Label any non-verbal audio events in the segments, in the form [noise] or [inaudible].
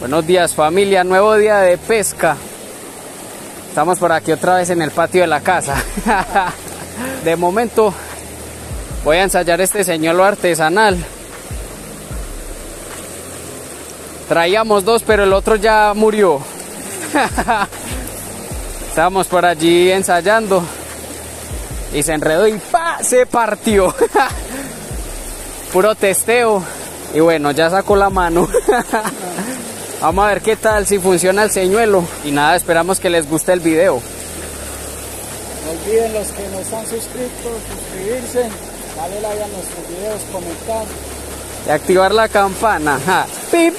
Buenos días familia, nuevo día de pesca. Estamos por aquí otra vez en el patio de la casa. [laughs] de momento voy a ensayar este señuelo artesanal. Traíamos dos, pero el otro ya murió. [laughs] Estábamos por allí ensayando y se enredó y ¡pa! se partió. [laughs] Puro testeo. Y bueno, ya sacó la mano. Vamos a ver qué tal, si funciona el señuelo. Y nada, esperamos que les guste el video. No olviden los que no están suscritos, suscribirse, darle like a nuestros videos, comentar. Y activar la campana. Ja. ¡Pip!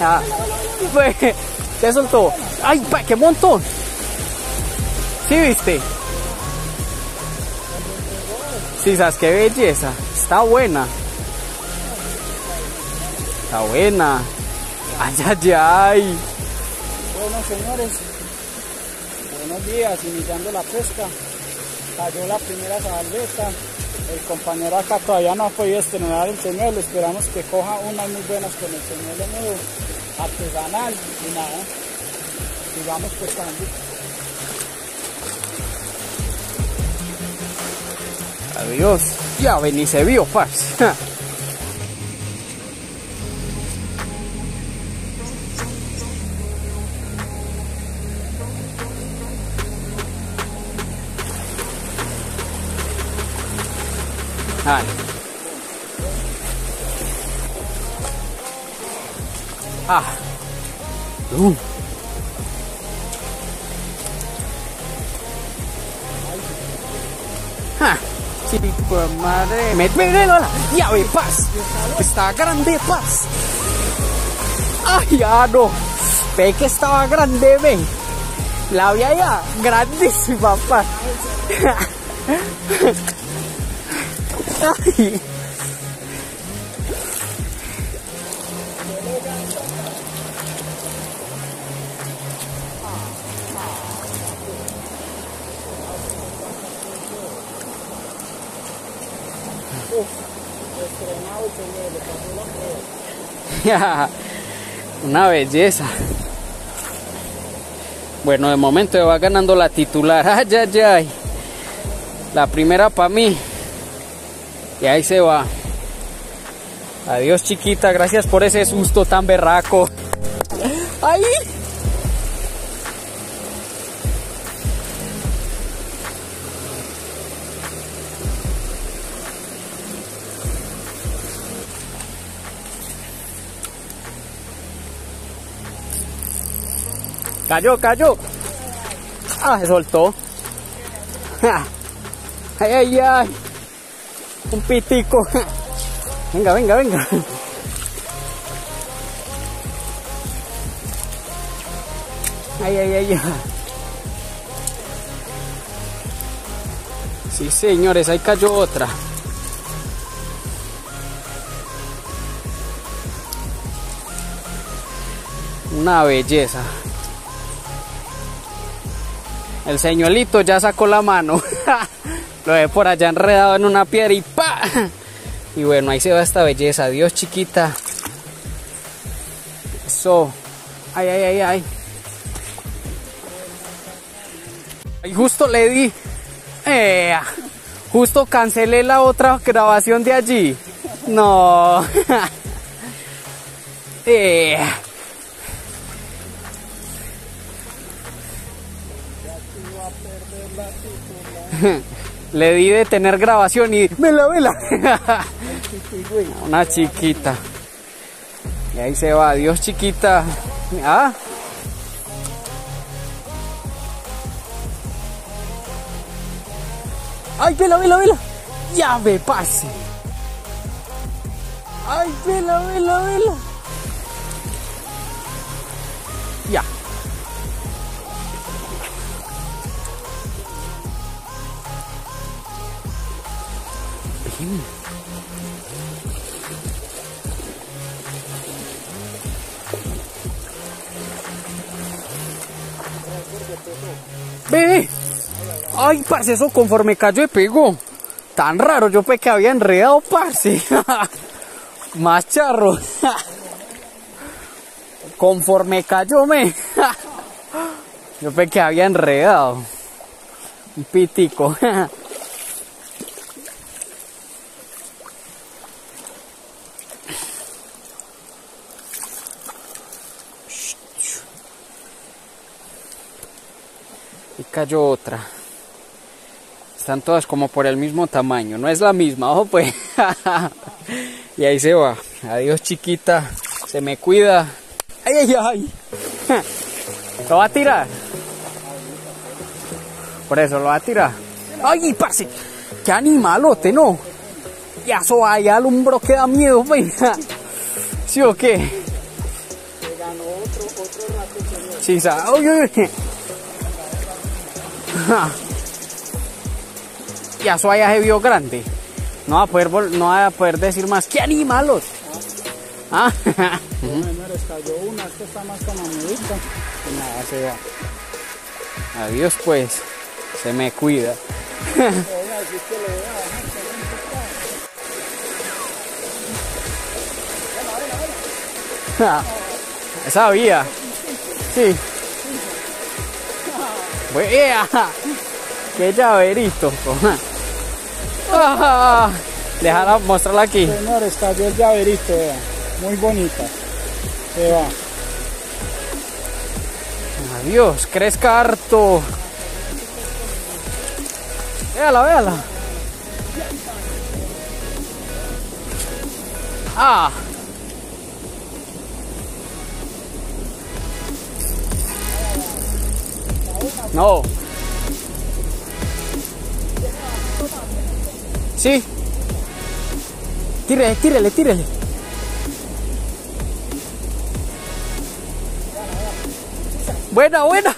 Ah, [laughs] fue, se soltó. ¡Ay, pa, qué montón! ¿Sí viste? Sabes qué belleza. Está buena. Está buena. Ay, ay, ay. Bueno, señores, buenos días, iniciando la pesca. Cayó la primera salveta. El compañero acá todavía no ha podido estrenar el señuelo. Esperamos que coja unas muy buenas con el señuelo nuevo, artesanal y nada. Sigamos pescando. Adiós. Ya vení, se vio, parce. Ay. Ah. Uh. De madre. Me mire, Lola. Ya ve, paz. Está grande, paz. Ay, ya no. Ve que estaba grande, ve. La había ya grandísima. Ay. [laughs] [laughs] Una belleza. Bueno, de momento va ganando la titular. [laughs] Ay, ay, ay. La primera para mí. Y ahí se va. Adiós, chiquita. Gracias por ese susto tan berraco. [laughs] ¡Ay! Cayó, cayó. Ah, se soltó. Ay, ay, ay. Un pitico. Venga, venga, venga. Ay, ay, ay. Sí, señores, ahí cayó otra. Una belleza. El señuelito ya sacó la mano. [laughs] Lo ve por allá enredado en una piedra y ¡pa! Y bueno, ahí se va esta belleza. Adiós, chiquita. Eso. Ay, ay, ay, ay. Y justo le di. Eh, justo cancelé la otra grabación de allí. No. [laughs] eh. [laughs] Le di de tener grabación y me la [laughs] vela. Una chiquita. Y ahí se va. Adiós, chiquita. Ah. Ay, vela, vela, vela. Ya me pase. Ay, vela, vela, vela. Ve. Ay, parce, eso conforme cayó y pegó. Tan raro, yo pensé que había enredado, parce. [laughs] Más charro. [laughs] conforme cayó, me. [laughs] yo pensé que había enredado. Un pitico. Cayó otra. Están todas como por el mismo tamaño, no es la misma, [laughs] ojo pues. y ahí se va. Adiós chiquita, se me cuida. Ay, ay, ay. Lo va a tirar. Por eso lo va a tirar. Ay, parce, qué animalote, ¿no? Ya eso vaya alumbro que da miedo, venga. [laughs] ¿Sí o qué? Se ganó otro, otro rato. Sí, sa- eso allá se vio grande. No va a poder, no va a poder decir más. ¡Qué animalos! Ah, [laughs] Señores, cayó una, esta está más como amiguita. Y nada, se va. Adiós pues. Se me cuida. Le voy a Vea. Qué llaverito. Ah, Déjala mostrarla aquí. Señores, cayó el llaverito, vean. Muy bonita. Se va. Adiós, crezca harto. Véala, véala. Ah. No. Sí. Tírele, tírele, tírele. Buena, buena.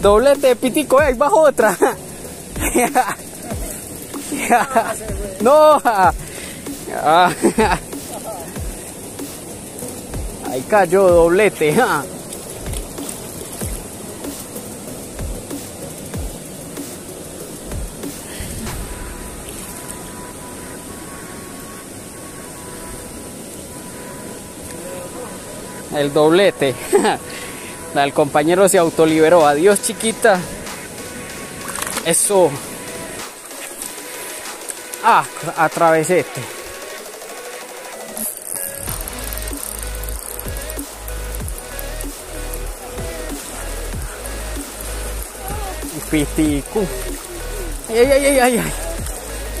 Doblete de pitico, eh, bajo otra. [laughs] no. Ah. [laughs] Ahí cayó doblete. El doblete. [laughs] El compañero se autoliberó. Adiós, chiquita. Eso. Ah, atravesé este. Pitico. Ay, ay, ay, ay, ay, ay.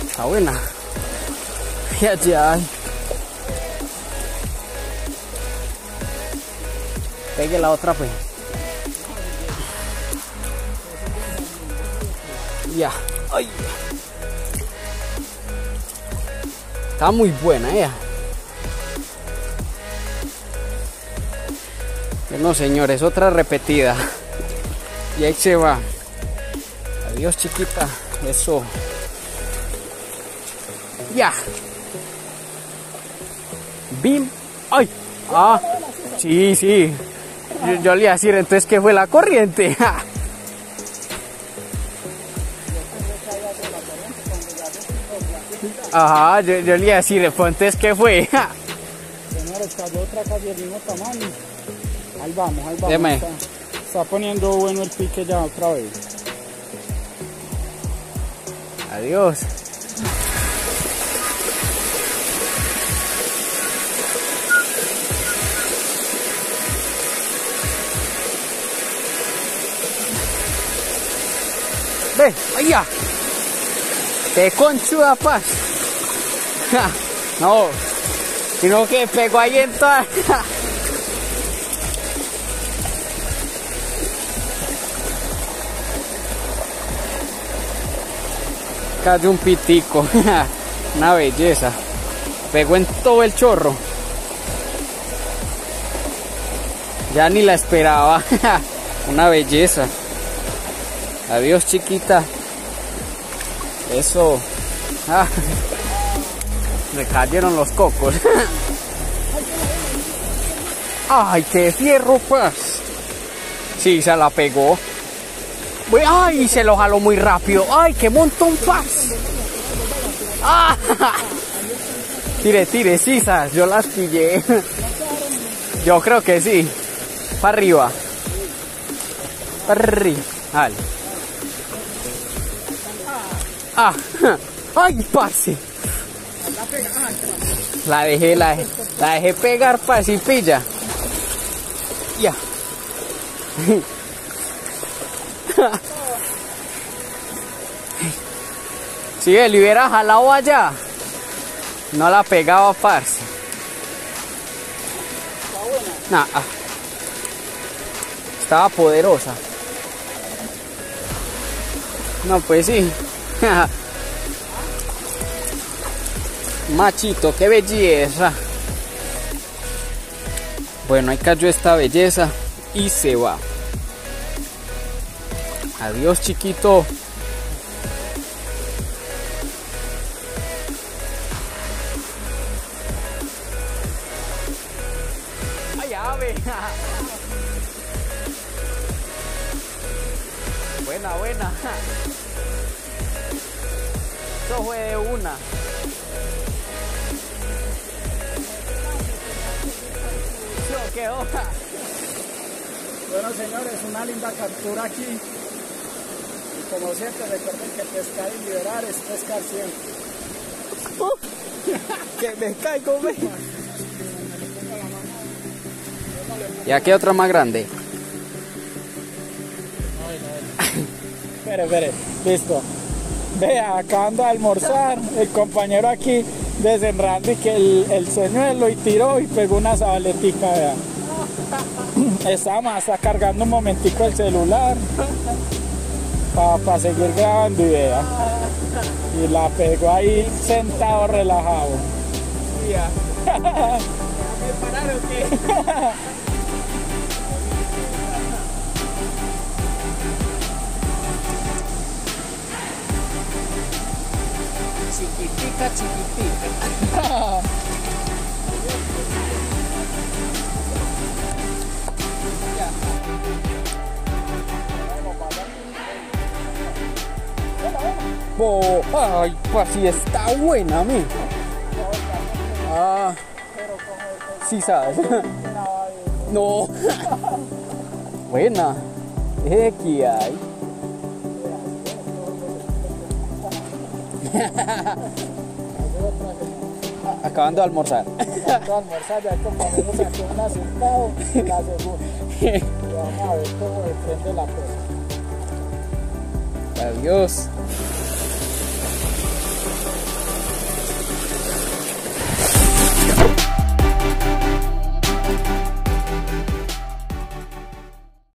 Está buena. Ay, ay, ay. Pegue la otra, pues. Ya. Ay. Está muy buena ella. No, señores, otra repetida. Y ahí se va. Adiós, chiquita. Eso. Ya. Bim. Ay. Ah. Sí, sí. Yo, yo le iba a decir, entonces, ¿qué fue la corriente? [laughs] Ajá, yo, yo le iba a decir, pues, entonces, ¿qué fue? [laughs] Señores, cayó otra casi del mismo tamaño. Ahí vamos, ahí vamos. Deme. Está, está poniendo bueno el pique ya otra vez. Adiós. Ve, allá. Te conchuda paz. Ja, No, sino que pegó ahí en toda. [laughs] Cayó un pitico. [laughs] Una belleza. Pegó en todo el chorro. Ya ni la esperaba. [laughs] Una belleza. Adiós chiquita. Eso. Ah. Me cayeron los cocos. Ay, qué fierro, pues. Sí, se la pegó. Ay, se lo jaló muy rápido. Ay, qué montón, parce. Ah, tire, tire, sisas, yo las pillé. Yo creo que sí. Para arriba. Para arriba. Ah, [laughs] ay, parce. La dejé, la dejé, la dejé pegar, parce, y pilla. Ya. [laughs] Si él hubiera jalado allá, no la pegaba, parce. Nah, ah. Estaba poderosa. No, pues sí. [laughs] Machito, qué belleza. Bueno, ahí cayó esta belleza y se va. Adiós, chiquito. Ay, ave. [laughs] Buena, buena. [laughs] Eso fue de una. Yo quedó. Bueno, señores, una linda captura aquí. Y como siempre, recuerden que pescar y liberar es pescar siempre. [laughs] que me caigo, ve. Y aquí otro más grande. Espere, espere, listo. Vea, acabando de almorzar, el compañero aquí desenrando y que el, el señuelo y tiró y pegó una sabaletica, vea. [laughs] Estábamos hasta cargando un momentico el celular para seguir grabando y vea. Y la pegó ahí sentado relajado. [laughs] Ya. ¿Me pararon qué? [laughs] [laughs] Ay, pues sí está buena, mi. Ah, sí sabes. [laughs] No. [laughs] Buena. Es aquí hay. Acabando de almorzar. [laughs] Acabando de almorzar, ya compañero sacó un asustado la segunda. [laughs] Y vamos a ver cómo defiende la cosa. Adiós.